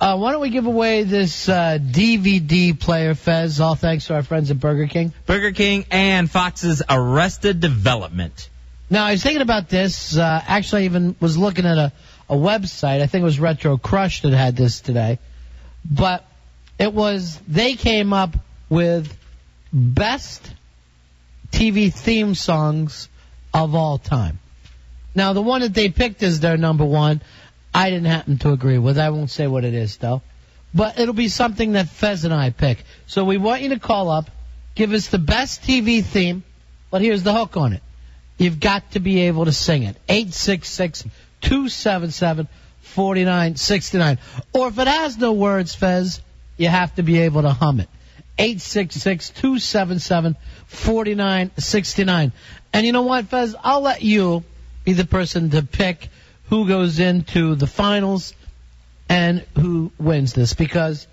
Uh, why don't we give away this uh, DVD player, Fez? All thanks to our friends at Burger King. Burger King and Fox's Arrested Development. Now, I was thinking about this. Uh, actually, I even was looking at a, a website. I think it was Retro Crush that had this today. But it was, they came up with best TV theme songs of all time. Now, the one that they picked as their number one, I didn't happen to agree with. I won't say what it is, though. But it'll be something that Fez and I pick. So we want you to call up, give us the best TV theme, but here's the hook on it. You've got to be able to sing it. 866 277 4969. Or if it has no words, Fez, you have to be able to hum it. 866 277 4969. And you know what, Fez? I'll let you be the person to pick who goes into the finals and who wins this because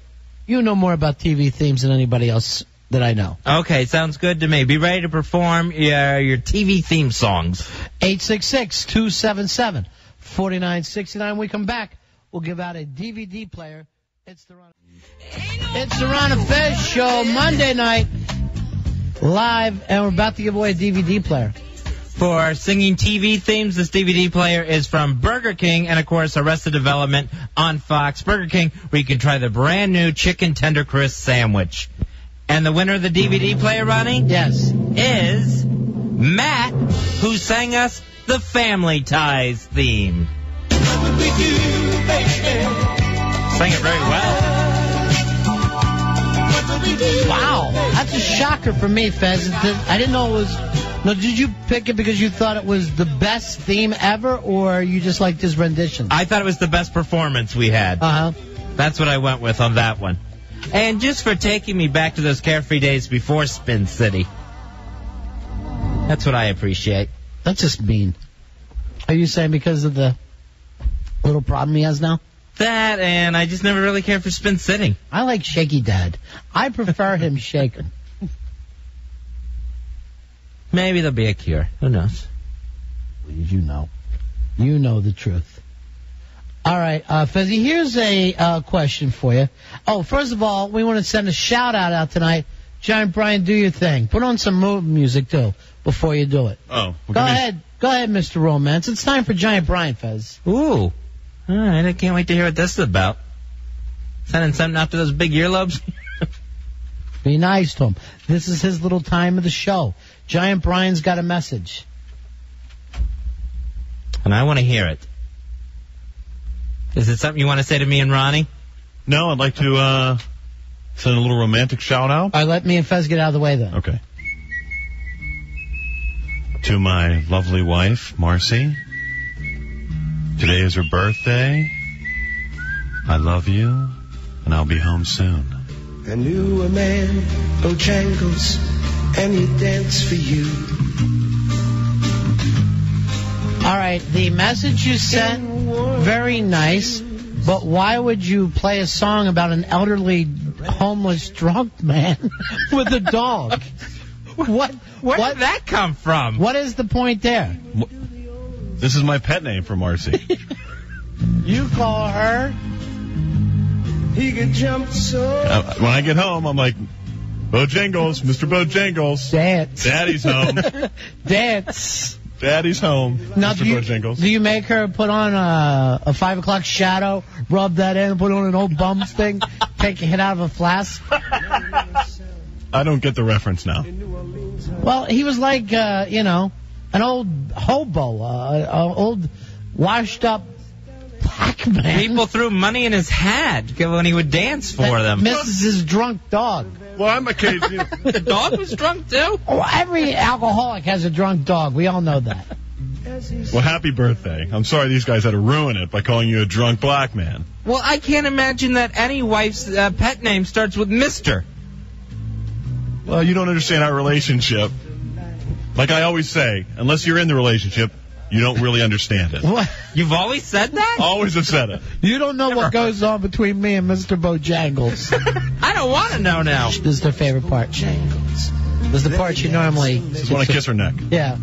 you know more about TV themes than anybody else that I know. Okay, sounds good to me. Be ready to perform your, your TV theme songs. 866 277 4969. We come back, we'll give out a DVD player. It's the Ron, it's the Ron and Fez show Monday night live, and we're about to give away a DVD player. For singing TV themes, this DVD player is from Burger King and, of course, Arrested Development on Fox. Burger King, where you can try the brand new chicken tender crisp sandwich. And the winner of the DVD player, Ronnie? Yes. Is Matt, who sang us the Family Ties theme. Sang it very well. Wow, that's a shocker for me, Fez. I didn't know it was. No, did you pick it because you thought it was the best theme ever, or you just liked his rendition? I thought it was the best performance we had. Uh huh. That's what I went with on that one. And just for taking me back to those carefree days before Spin City. That's what I appreciate. That's just mean. Are you saying because of the little problem he has now? That and I just never really cared for Spin City. I like Shaky Dad. I prefer him shaken. Maybe there'll be a cure. Who knows? Please, you know. You know the truth. All right, uh, Fezzy, here's a uh, question for you. Oh, first of all, we want to send a shout out out tonight. Giant Brian, do your thing. Put on some mood music, too, before you do it. Oh, well, Go give me- ahead. Go ahead, Mr. Romance. It's time for Giant Brian, Fez. Ooh. All right, I can't wait to hear what this is about. Sending something out to those big earlobes. Be nice to him. This is his little time of the show. Giant Brian's got a message. and I want to hear it. Is it something you want to say to me and Ronnie? No, I'd like to uh, send a little romantic shout out. All right, let me and Fez get out of the way then. Okay. To my lovely wife, Marcy. Today is her birthday. I love you, and I'll be home soon. I knew a man, Bojangles, and he danced for you. All right, the message you sent, very nice, but why would you play a song about an elderly, homeless, drunk man with a dog? What? Where what? did that come from? What is the point there? This is my pet name for Marcy. You call her. He could jump so. Uh, when I get home, I'm like, Bojangles, Mr. Bojangles. Dance. Daddy's home. Dance. Daddy's home, Now, Mr. do you, Bojangles. do you make her put on a, a five o'clock shadow, rub that in, put on an old bums thing, take a hit out of a flask? I don't get the reference now. Well, he was like, uh, you know, an old hobo, uh, an old washed up black man. People threw money in his hat when he would dance for them. Misses his drunk dog. Well, I'm occasionally. the dog was drunk too. Oh, every alcoholic has a drunk dog. We all know that. well, happy birthday. I'm sorry these guys had to ruin it by calling you a drunk black man. Well, I can't imagine that any wife's uh, pet name starts with Mister. Well, you don't understand our relationship. Like I always say, unless you're in the relationship, you don't really understand it. What? You've always said that? Always have said it. You don't know what goes on between me and Mr. Bojangles. I don't want to know now. this is their favorite part. Jangles. This is the part you normally. Just want to kiss her neck. Yeah.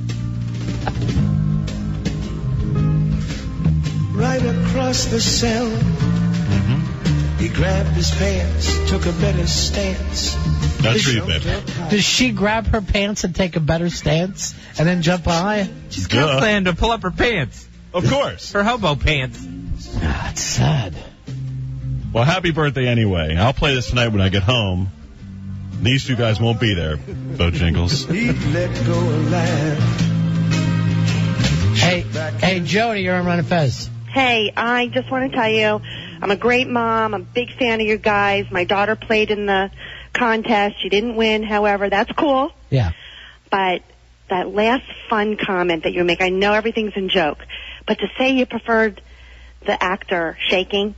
Right across the cell. Mm-hmm. He grabbed his pants, took a better stance. That's for you, babe. Does she grab her pants and take a better stance and then jump high? She's Duh. got a plan to pull up her pants. Of course. Her hobo pants. Ah, it's sad. Well, happy birthday anyway. I'll play this tonight when I get home. These two guys won't be there, Bojangles. He'd let go. Hey, hey, Jody, you're on Ron and Fez. Hey, I just want to tell you, I'm a great mom. I'm a big fan of you guys. My daughter played in the contest. She didn't win, however, that's cool. Yeah. But that last fun comment that you make, I know everything's in joke, but to say you preferred the actor shaking,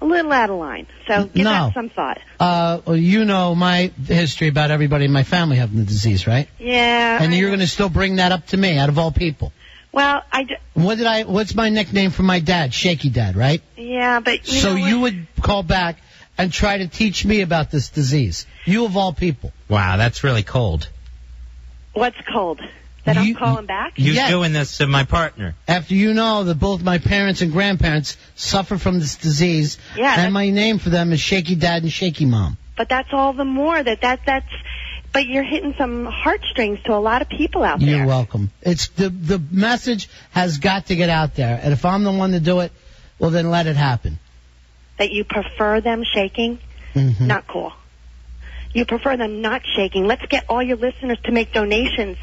a little out of line. So give No. that some thought. Uh, well, you know my history about everybody in my family having the disease, right? Yeah. And I you're going to still bring that up to me, out of all people. Well, I d- What did I? What's my nickname for my dad? Shaky Dad, right? yeah, but you so you would call back and try to teach me about this disease. You of all people. Wow, that's really cold. what's cold? That You- I'm calling back? You Yeah. doing this to my partner. After you know that both my parents and grandparents suffer from this disease, Yeah, and my name for them is Shaky Dad and Shaky Mom. But that's all the more that that that's. But you're hitting some heartstrings to a lot of people out there. You're welcome. It's the the message has got to get out there, and if I'm the one to do it, well then let it happen. That you prefer them shaking. Mhm. Not cool. You prefer them not shaking. Let's get all your listeners to make donations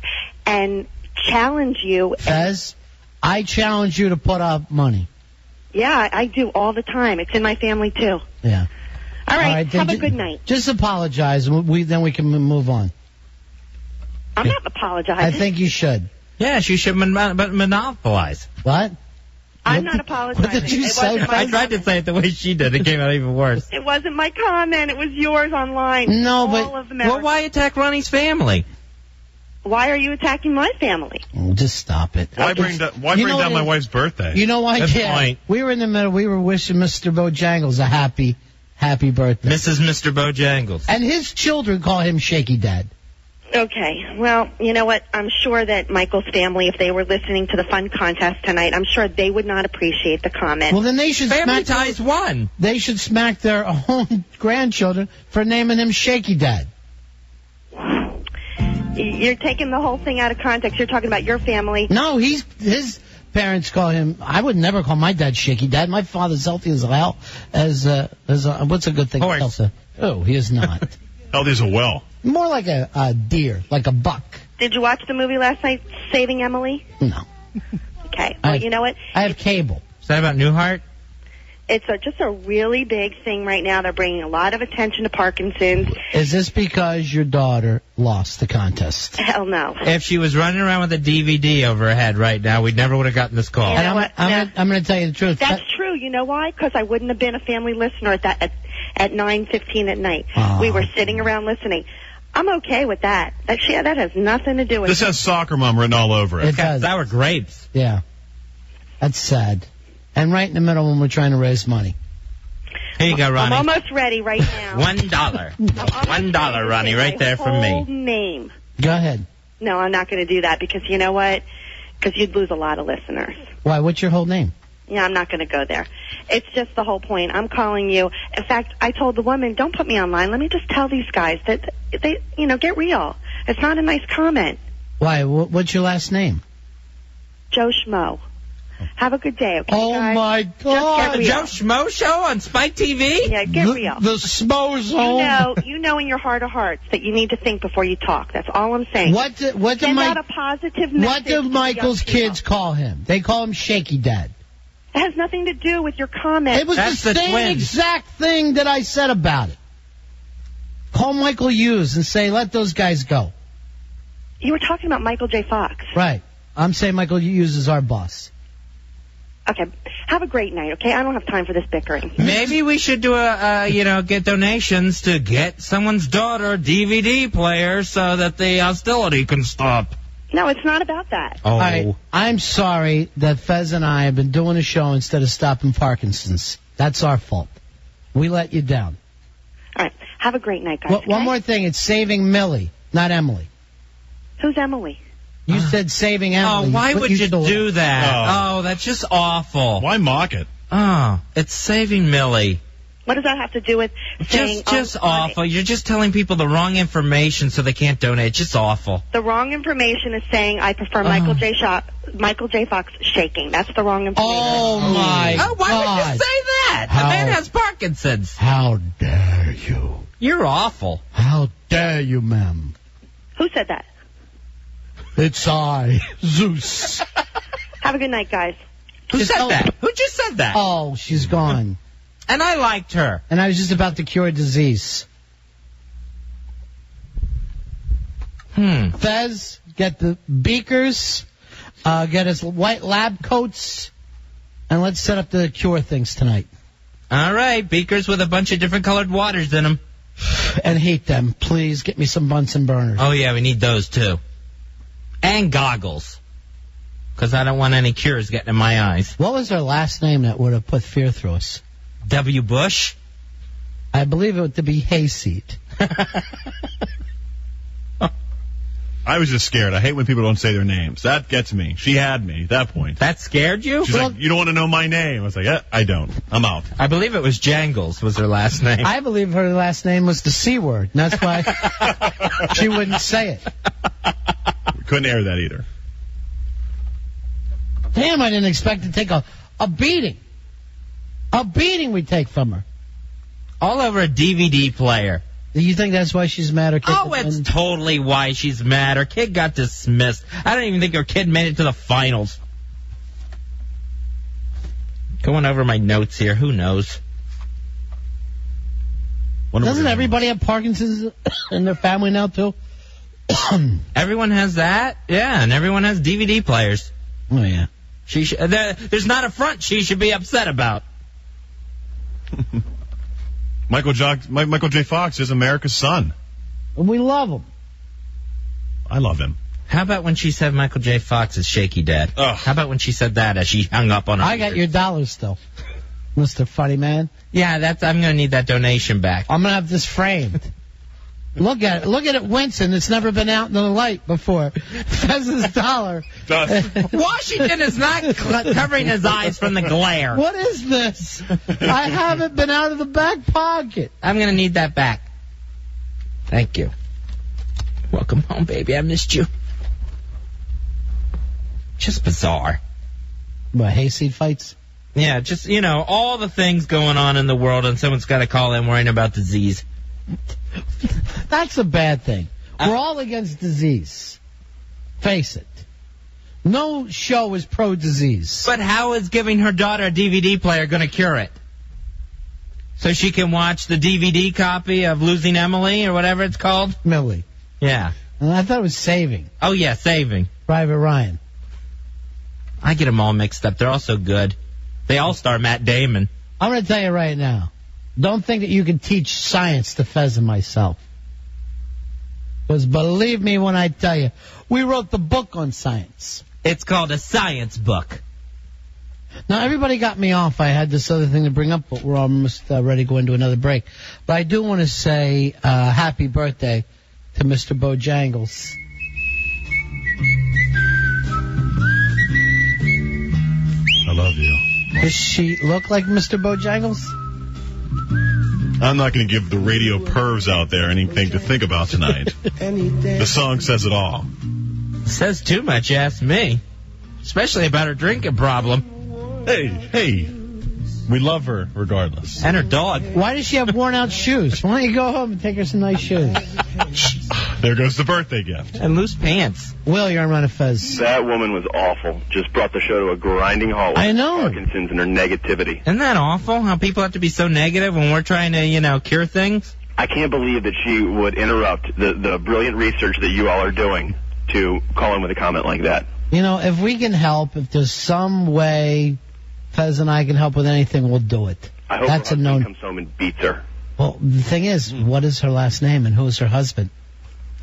and challenge you. Fez, I challenge you to put up money. Yeah, I I do all the time. It's in my family too. Yeah. All right. then have a good night. Just apologize, and we then we can move on. I'm not apologizing. I think you should. Yeah, you should mon- but monopolize. What? I'm not apologizing. what did you It say, I tried to say it the way she did. It came out even worse. It wasn't my comment. It was yours online. No, all but- of Well, why attack Ronnie's family? Why are you attacking my family? Oh, just stop it. Why bring, da- why bring down my it- wife's birthday? You know why? That's the Yeah. point. We were in the middle. We were wishing Mr. Bojangles a happy, happy birthday. Mrs. Mr. Bojangles. And his children call him Shaky Dad. Okay. Well, you know what? I'm sure that Michael's family, if they were listening to the fun contest tonight, I'm sure they would not appreciate the comment. Well, then they should Family smack. Ties won. They should smack their own grandchildren for naming him Shaky Dad. You're taking the whole thing out of context. You're talking about your family. No, he's his parents call him. I would never call my dad Shaky Dad. My father's healthy as hell. As uh, as uh, what's a good thing? Horse. Elsa? Oh, he is not. Oh, Healthy as a well. More like a, a deer, like a buck. Did you watch the movie last night, Saving Emily? No, Okay. Well, I- you know what? I have cable. Is that about Newhart? It's a, just a really big thing right now. They're bringing a lot of attention to Parkinson's. Is this because your daughter lost the contest? Hell no. If she was running around with a DVD over her head right now, we never would have gotten this call. Yeah. And I'm. I'm, No. gonna, I'm gonna tell you the truth. That's true. You know why? Because I wouldn't have been a family listener at that at, at 9:15 at night. Oh. We were sitting around listening. I'm okay with that. That she, that has nothing to do with This has soccer mom written all over it. It does. Sour grapes. Yeah, that's sad. And right in the middle when we're trying to raise money. Here you go, Ronnie. I'm almost ready right now. One dollar. One dollar, Ronnie, right there from me. Name. Go ahead. No, I'm not going to do that because you know what? Because you'd lose a lot of listeners. Why? What's your whole name? Yeah, I'm not going to go there. It's just the whole point. I'm calling you. In fact, I told the woman, don't put me online. Let me just tell these guys that they, you know, get real. It's not a nice comment. Why? What's your last name? Joe Schmo. Have a good day, okay, Oh guys? my God! get real. Joe Schmo show on Spike TV? Yeah, get the, real. The Smo you know, you know in your heart of hearts that you need to think before you talk. That's all I'm saying. What? Do, what do Send my out a positive message. What do Michael's young people. kids call him? They call him Shaky Dad. It has nothing to do with your comment. It was That's the the same twins. exact thing that I said about it. Call Michael Hughes and say, let those guys go. you were talking about Michael J. Fox. Right. I'm saying Michael Hughes is our boss. Okay. Have a great night, okay? I don't have time for this bickering. Maybe we should do a, uh, you know, get donations to get someone's daughter a DVD player so that the hostility can stop. No, it's not about that. Oh. All right. I'm sorry that Fez and I have been doing a show instead of stopping Parkinson's. That's our fault. We let you down. All right. Have a great night, guys. One- One more thing. It's saving Milly, not Emily. Who's Emily? You said saving oh, Emily. Oh, why but would you stole do it. that? Oh. Oh, that's just awful. Why mock it? Oh, it's saving Milly. What does that have to do with saying Just, just on- on- awful. You're just telling people the wrong information so they can't donate. It's Just awful. The wrong information is saying I prefer oh. Michael J. Shop, Michael J. Fox shaking. That's the wrong information. Oh, oh my Oh, why God. would you say that? How- The man has Parkinson's. How dare you? You're awful. How dare you, ma'am? Who said that? It's I, Zeus. Have a good night, guys. Who Just said that? Who just said that? Oh, she's gone. And I liked her. And I was just about to cure disease. Hmm. Fez, get the beakers, uh, get us white lab coats, and let's set up the cure things tonight. All right, beakers with a bunch of different colored waters in them. And heat them. Please get me some Bunsen burners. Oh yeah, we need those too. And goggles. Because I don't want any cures getting in my eyes. What was her last name that would have put fear through us? W. Bush. I believe it to be Hayseed. I was just scared. I hate when people don't say their names. That gets me. She had me at that point. That scared you? She's like, you don't want to know my name. I was like, yeah, I don't. I'm out. I believe it was Jangles was her last name. I believe her last name was the C word. And that's why she wouldn't say it. We couldn't air that either. Damn, I didn't expect to take a, a beating. A beating we take from her. All over a DVD player. Do you think that's why she's mad or kicked Oh, it's totally why she's mad. Her kid got dismissed. I don't even think her kid made it to the finals. Going over my notes here. Who knows? Doesn't everybody have Parkinson's in their family now, too? Everyone has that. Yeah, and everyone has DVD players. Oh, yeah. She sh- there, there's not a front she should be upset about. Doing. Michael, jo- Michael J. Fox is America's son. And we love him. I love him. How about when she said Michael J. Fox is shaky dad? Ugh. How about when she said that as she hung up on her? I got your dollars still, Mr. Funny Man. Yeah, that's. I'm gonna need that donation back. I'm gonna have this framed. Look at it. Look at it wincing. It's never been out in the light before. Fez's dollar. Washington is not cl- covering his eyes from the glare. What is this? I haven't been out of the back pocket. I'm gonna need that back. Thank you. Welcome home, baby. I missed you. Just bizarre. What, hayseed fights? Yeah, just you know, all the things going on in the world, and someone's got to call in worrying about disease. That's a bad thing. We're all against disease. Face it. No show is pro disease. But how is giving her daughter a DVD player going to cure it? So she can watch the DVD copy of Losing Emily or whatever it's called? Milly. Yeah. And I thought it was saving. Oh, yeah, Saving. Private Ryan. I get them all mixed up. They're all so good. They all star Matt Damon. I'm going to tell you right now. Don't think that you can teach science to Fez and myself. Because believe me when I tell you, we wrote the book on science. It's called a science book. Now, everybody got me off. I had this other thing to bring up, but we're almost uh, ready to go into another break. But I do want to say uh, happy birthday to Mr. Bojangles. I love you. Does she look like Mr. Bojangles? I'm not going to give the radio pervs out there anything to think about tonight. The song says it all. Says too much, ask me. Especially about her drinking problem. Hey, hey, we love her regardless. And her dog. Why does she have worn out shoes? Why don't you go home and take her some nice shoes? There goes the birthday gift. And loose pants. Will, you're on a Fez. That woman was awful. Just brought the show to a grinding halt. I know. Parkinson's and her negativity. Isn't that awful? How people have to be so negative when we're trying to, you know, cure things? I can't believe that she would interrupt the, the brilliant research that you all are doing to call in with a comment like that. You know, if we can help, if there's some way Fez and I can help with anything, we'll do it. I hope That's her a known. comes home and beats her. Well, the thing is, what is her last name and who is her husband?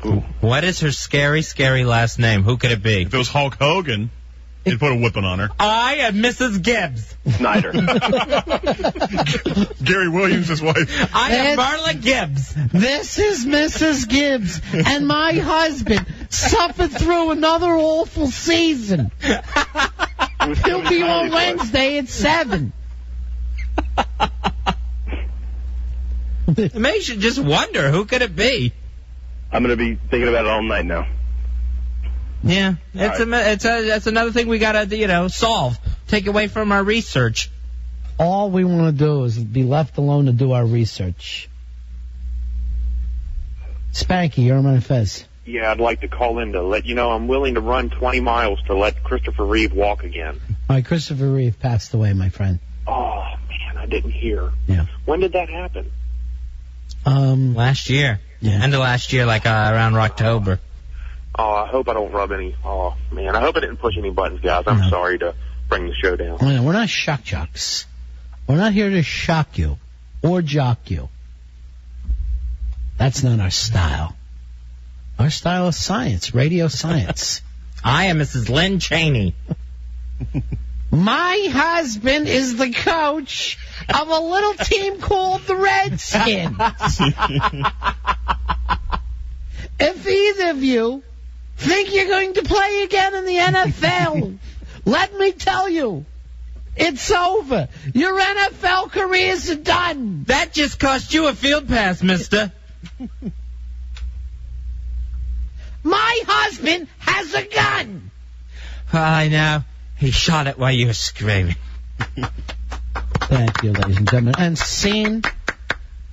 Ooh. What is her scary, scary last name? Who could it be? If it was Hulk Hogan, he'd put a whipping on her. I am Mrs. Gibbs. Snyder. Gary Williams' wife. I am Marla Gibbs. This is Mrs. Gibbs, and my husband suffered through another awful season. He'll be on Wednesday at 7. It makes you just wonder who could it be. I'm going to be thinking about it all night now. Yeah, it's a it's a that's another thing we gotta you know solve. Take away from our research. All we want to do is be left alone to do our research. Spanky, you're on Fez. Yeah, I'd like to call in to let you know I'm willing to run 20 miles to let Christopher Reeve walk again. All right, Christopher Reeve passed away, my friend. Oh, man, I didn't hear. Yeah. When did that happen? Um, Last year, Yeah. end of last year, like uh, around October. Oh, I hope I don't rub any. Oh, man, I hope I didn't push any buttons, guys. I'm No. sorry to bring the show down. No, we're not shock jocks. We're not here to shock you or jock you. That's not our style. Our style is science, radio science. I am Mrs. Lynn Cheney. My husband is the coach of a little team called the Redskins. if either of you think you're going to play again in the NFL, let me tell you, it's over. Your NFL careers are done. That just cost you a field pass, mister. My husband has a gun. I know. He shot it while you were screaming. Thank you, ladies and gentlemen. And scene,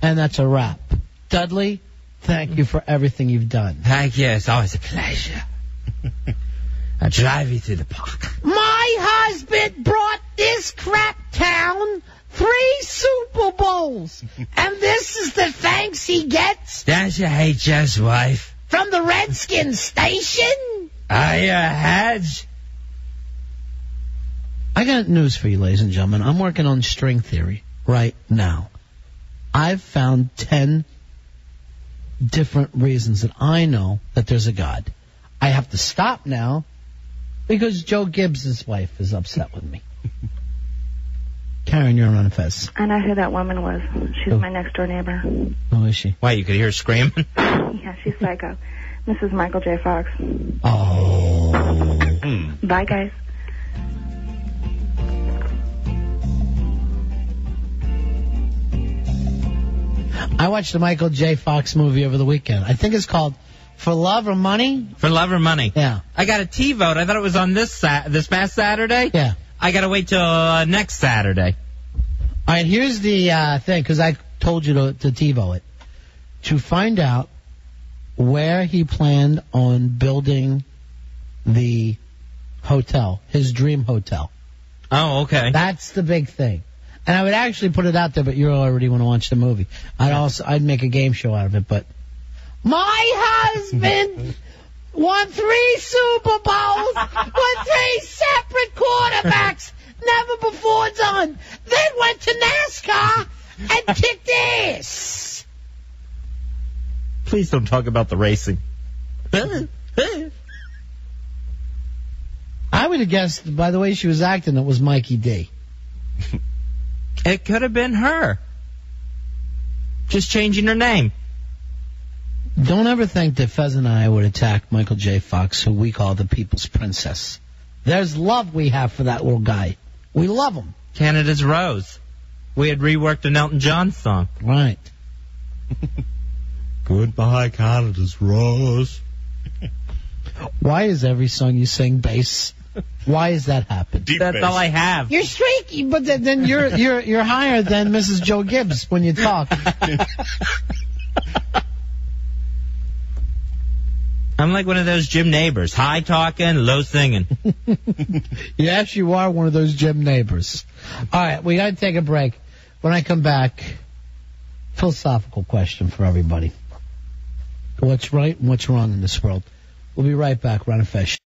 and that's a wrap. Dudley, thank you for everything you've done. Thank you. It's always a pleasure. I'll drive you to the park. My husband brought this crap town three Super Bowls. and this is the thanks he gets That's your HS wife. from the Redskins station? Are you a hedge? I got news for you, ladies and gentlemen. I'm working on string theory right now. I've found 10 different reasons that I know that there's a God. I have to stop now because Joe Gibbs' wife is upset with me. Karen, you're on Fez. I know who that woman was. She's Who? my next door neighbor. Who is she? Why, you could hear her screaming? Yeah, she's psycho. Mrs. Michael J. Fox. Oh. Hmm. Bye, guys. I watched the Michael J. Fox movie over the weekend. I think it's called For Love or Money. For love or money. Yeah. I got a T vote. I thought it was on this sa- this past Saturday. Yeah. I gotta wait till uh, next Saturday. All right, here's the uh, thing, because I told you to, to TiVo it. To find out where he planned on building the hotel, his dream hotel. Oh, okay. That's the big thing. And I would actually put it out there, but you already want to watch the movie. I'd also I'd make a game show out of it, but my husband won three Super Bowls with three separate quarterbacks, never before done. Then went to NASCAR and kicked ass. Please don't talk about the racing. I would have guessed by the way she was acting it was Mikey D. It could have been her. Just changing her name. Don't ever think that Fez and I would attack Michael J. Fox, who we call the People's Princess. There's love we have for that little guy. We love him. Canada's Rose. We had reworked an Elton John song. Right. Goodbye, Canada's Rose. Why is every song you sing bass? Why is that happen? Deep That's bass. all I have. You're streaky, but then, then you're you're you're higher than Mrs. Joe Gibbs when you talk. I'm like one of those Jim Nabors. High talking, low singing. yes, you are one of those Jim Nabors. All right, we got to take a break. When I come back, philosophical question for everybody: What's right and what's wrong in this world? We'll be right back. Ron and Fez.